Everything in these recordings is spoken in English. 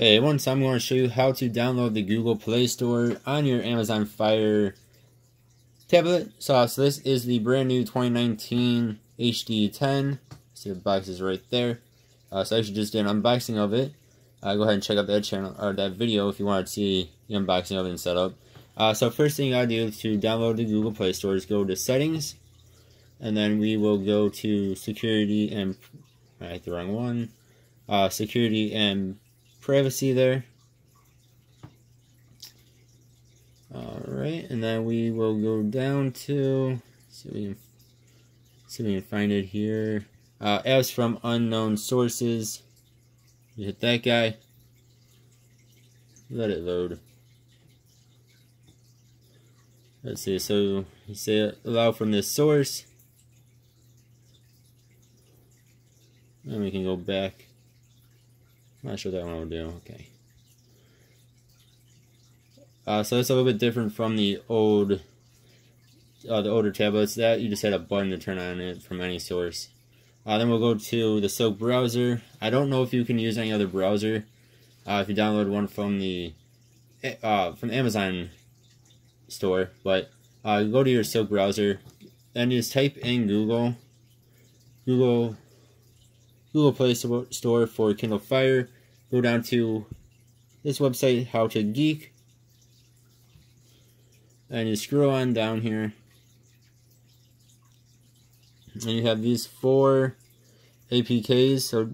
Hey once I'm going to show you how to download the Google Play Store on your Amazon Fire tablet. So, so this is the brand new 2019 HD10. See the box is right there. Uh, so I actually just did an unboxing of it. Uh, go ahead and check out that channel or that video if you want to see the unboxing of it and setup. Uh, so first thing you gotta do to download the Google Play Store is go to settings, and then we will go to security and I hit the wrong one. Uh, security and privacy there. Alright, and then we will go down to, see if we can, see if we can find it here. Uh, apps from unknown sources. Hit that guy. Let it load. Let's see, so you say allow from this source. And we can go back. Not sure that one will do. Okay. Uh, so it's a little bit different from the old, uh, the older tablets. That you just had a button to turn on it from any source. Uh, then we'll go to the Silk browser. I don't know if you can use any other browser. Uh, if you download one from the uh, from Amazon store, but uh, go to your Silk browser and just type in Google, Google Google Play Store for Kindle Fire. Go down to this website, How to Geek, and you scroll on down here, and you have these four APKs. So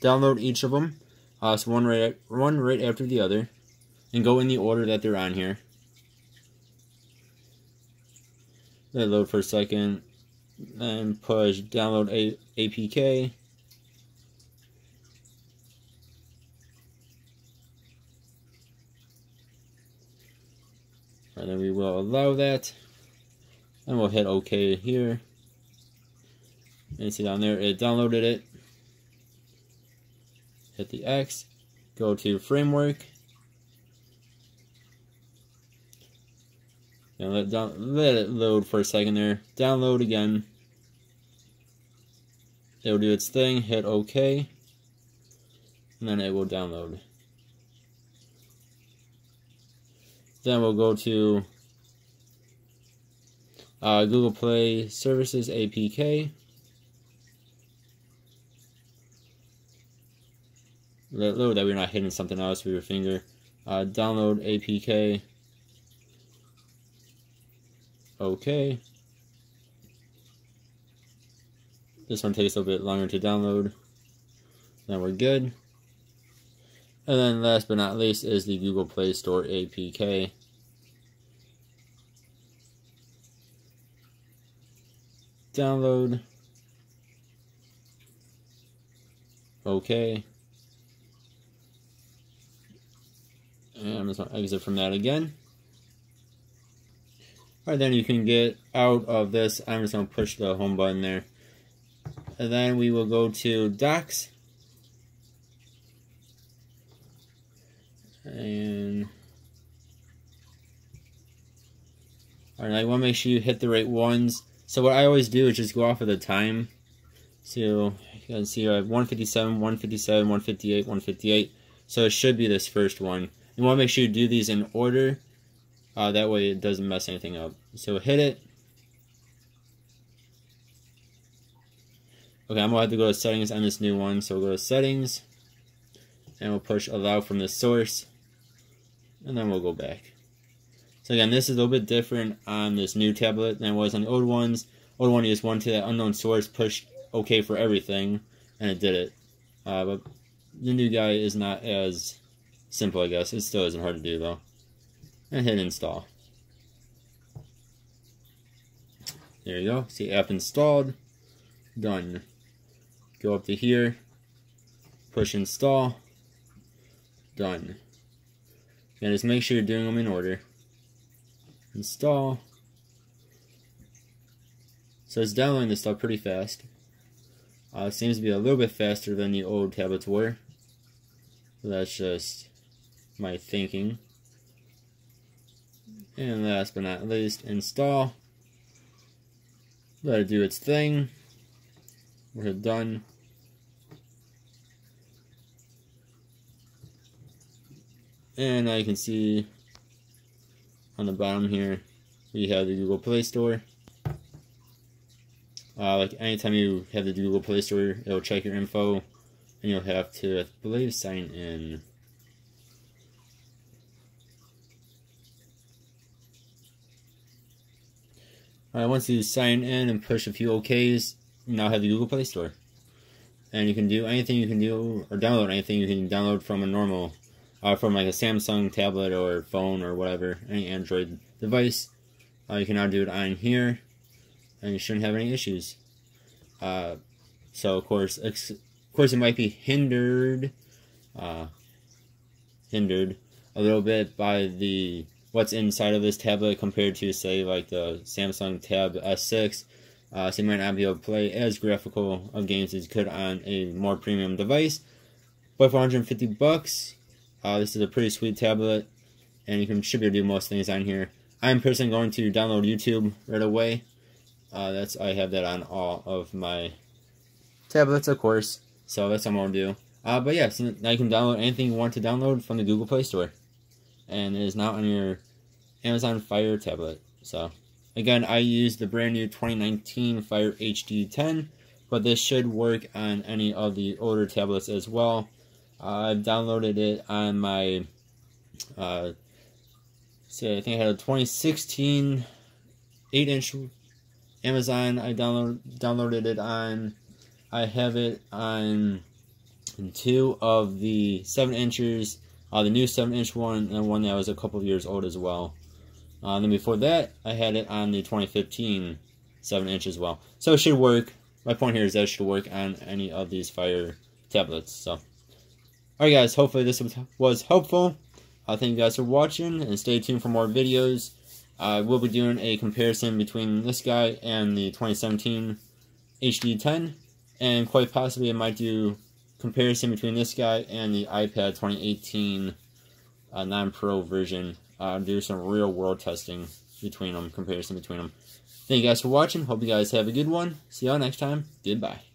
download each of them. Uh, so one right one right after the other, and go in the order that they're on here. Let it load for a second, and push download a APK. And we will allow that. And we'll hit OK here. And you see down there, it downloaded it. Hit the X. Go to Framework. And let, down, let it load for a second there. Download again. It'll do its thing. Hit OK. And then it will download. Then we'll go to uh, Google Play Services APK. Load that we're not hitting something else with your finger. Uh, download APK. Okay. This one takes a little bit longer to download. Then we're good. And then last but not least is the Google Play Store APK. Download. Okay. And I'm just going to exit from that again. Alright, then you can get out of this. I'm just going to push the home button there. And then we will go to Docs. And all right, I want to make sure you hit the right ones. So what I always do is just go off of the time. So you can see I have 157, 157, 158, 158. So it should be this first one. You want to make sure you do these in order. Uh, that way it doesn't mess anything up. So hit it. Okay, I'm going to have to go to settings on this new one. So we'll go to settings. And we'll push allow from the source and then we'll go back. So again, this is a little bit different on this new tablet than it was on the old ones. Old one, you just went to that unknown source, pushed OK for everything, and it did it. Uh, but the new guy is not as simple, I guess. It still isn't hard to do, though. And hit install. There you go. See app installed. Done. Go up to here. Push install. Done. And just make sure you're doing them in order. Install. So it's downloading this stuff pretty fast. Uh, it seems to be a little bit faster than the old tablets were. That's just my thinking. And last but not least, install. Let it do its thing. We're done. And now you can see on the bottom here, we have the Google Play Store. Uh, like anytime you have the Google Play Store, it'll check your info, and you'll have to, I believe, sign in. Alright, once you sign in and push a few OKs, you now have the Google Play Store. And you can do anything you can do, or download anything you can download from a normal, uh, from like a Samsung tablet or phone or whatever, any Android device. Uh, you can now do it on here, and you shouldn't have any issues. Uh, so of course, of course, it might be hindered, uh, hindered a little bit by the what's inside of this tablet compared to say like the Samsung Tab S6. Uh, so you might not be able to play as graphical of games as you could on a more premium device. But for 150 bucks, uh, this is a pretty sweet tablet, and you can should be able to do most things on here. I'm personally going to download YouTube right away. Uh, that's I have that on all of my tablets, of course. So that's what I'm gonna do. Uh, but yeah, so now you can download anything you want to download from the Google Play Store and it is now on your Amazon Fire tablet. So, again, I use the brand new 2019 Fire HD 10, but this should work on any of the older tablets as well. I've downloaded it on my, uh, say, I think I had a 2016 8-inch Amazon. I download downloaded it on. I have it on two of the 7 inches uh, the new 7 inch one, and one that was a couple of years old as well. Uh, then before that, I had it on the 2015 7 inch as well. So it should work. My point here is that it should work on any of these Fire tablets. So, alright guys, hopefully this was helpful. I uh, thank you guys for watching, and stay tuned for more videos. I will be doing a comparison between this guy and the 2017 HD10, and quite possibly I might do comparison between this guy and the iPad 2018 uh, 9 Pro version. Uh, do some real world testing between them, comparison between them. Thank you guys for watching. Hope you guys have a good one. See y'all next time. Goodbye.